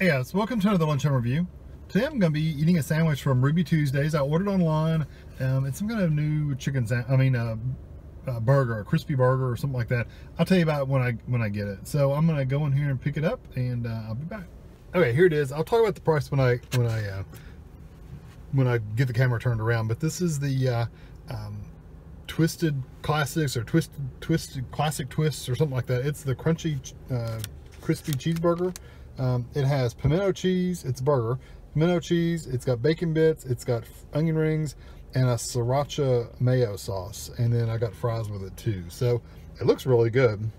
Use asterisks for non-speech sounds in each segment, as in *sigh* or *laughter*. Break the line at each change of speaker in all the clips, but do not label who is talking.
Hey guys, welcome to another lunchtime review. Today I'm going to be eating a sandwich from Ruby Tuesdays. I ordered online. Um, it's some kind of new chicken, I mean, uh, uh, burger, a crispy burger or something like that. I'll tell you about it when I when I get it. So I'm going to go in here and pick it up, and uh, I'll be back. Okay, here it is. I'll talk about the price when I when I uh, when I get the camera turned around. But this is the uh, um, Twisted Classics or Twisted Twisted Classic Twists or something like that. It's the crunchy crispy cheeseburger. Um, it has pimento cheese, it's burger, pimento cheese, it's got bacon bits, it's got onion rings, and a sriracha mayo sauce. And then I got fries with it too. So it looks really good.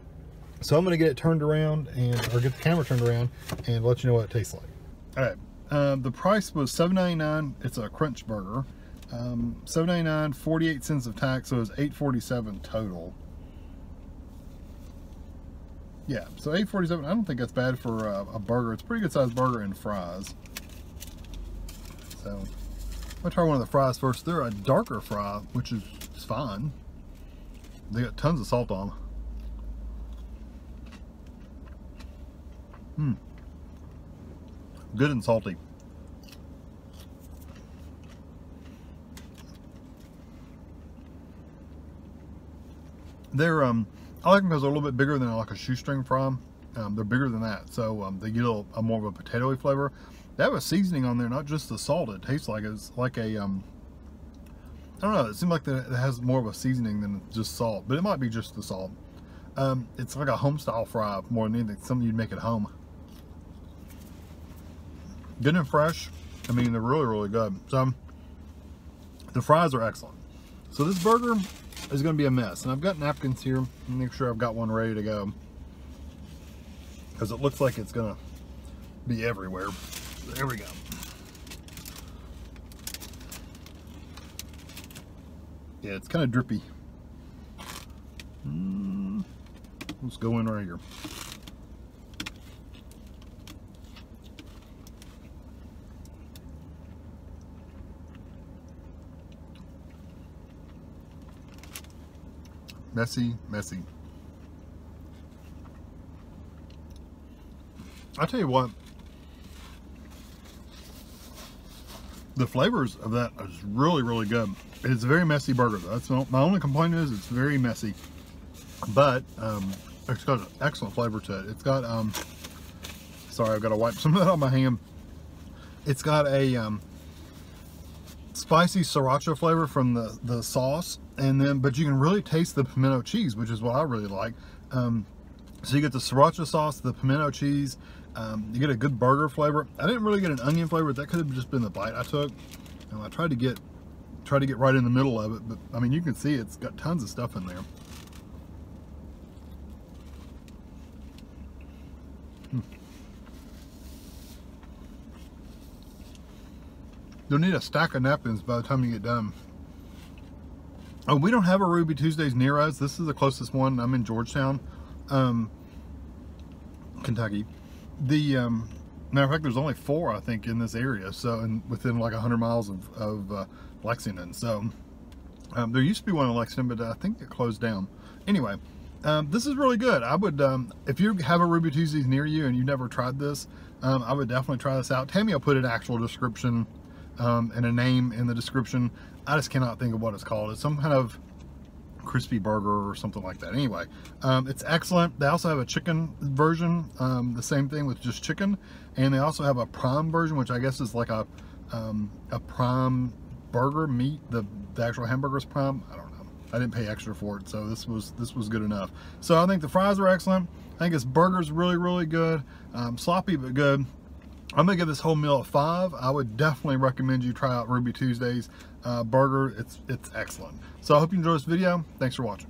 So I'm gonna get it turned around and, or get the camera turned around and let you know what it tastes like. All right, um, the price was $7.99. It's a crunch burger. Um, $7.99, 48 cents of tax, so it was $8.47 total. Yeah, so 847. I don't think that's bad for a, a burger. It's a pretty good sized burger and fries. So, I'm gonna try one of the fries first. They're a darker fry, which is fine. They got tons of salt on them. Hmm. Good and salty. They're um I like them because they're a little bit bigger than like a shoestring fry. Um, they're bigger than that, so um, they get a, a, more of a potatoy flavor. They have a seasoning on there, not just the salt. It tastes like it's like a, um, I don't know, it seems like it has more of a seasoning than just salt, but it might be just the salt. Um, it's like a home style fry more than anything, something you'd make at home. Good and fresh. I mean, they're really, really good. So, the fries are excellent. So this burger is going to be a mess. And I've got napkins here. Make sure I've got one ready to go. Because it looks like it's going to be everywhere. There we go. Yeah, it's kind of drippy. Mm, let's go in right here. Messy, messy. I'll tell you what, the flavors of that is really, really good. It's a very messy burger. That's my only complaint is it's very messy, but um, it's got an excellent flavor to it. It's got, um, sorry, I've got to wipe *laughs* some of that on my hand. It's got a um, spicy sriracha flavor from the, the sauce and then but you can really taste the pimento cheese which is what I really like. Um, so you get the sriracha sauce the pimento cheese um, you get a good burger flavor. I didn't really get an onion flavor. That could have just been the bite I took. Um, I tried to get try to get right in the middle of it but I mean you can see it's got tons of stuff in there. Hmm. You'll need a stack of napkins by the time you get done. Oh, we don't have a Ruby Tuesdays near us. This is the closest one. I'm in Georgetown, um, Kentucky. The um, matter of fact, there's only four I think in this area, so and within like 100 miles of, of uh, Lexington. So um, there used to be one in Lexington, but I think it closed down. Anyway, um, this is really good. I would, um, if you have a Ruby Tuesdays near you and you've never tried this, um, I would definitely try this out. Tami will put an actual description um, and a name in the description. I just cannot think of what it's called. It's some kind of crispy burger or something like that. Anyway, um, it's excellent. They also have a chicken version, um, the same thing with just chicken. And they also have a prime version, which I guess is like a, um, a prime burger meat. The, the actual hamburger is prime. I don't know. I didn't pay extra for it, so this was this was good enough. So I think the fries are excellent. I think this burger's really, really good. Um, sloppy, but good. I'm gonna give this whole meal a five. I would definitely recommend you try out Ruby Tuesdays uh, burger. It's it's excellent. So I hope you enjoy this video. Thanks for watching.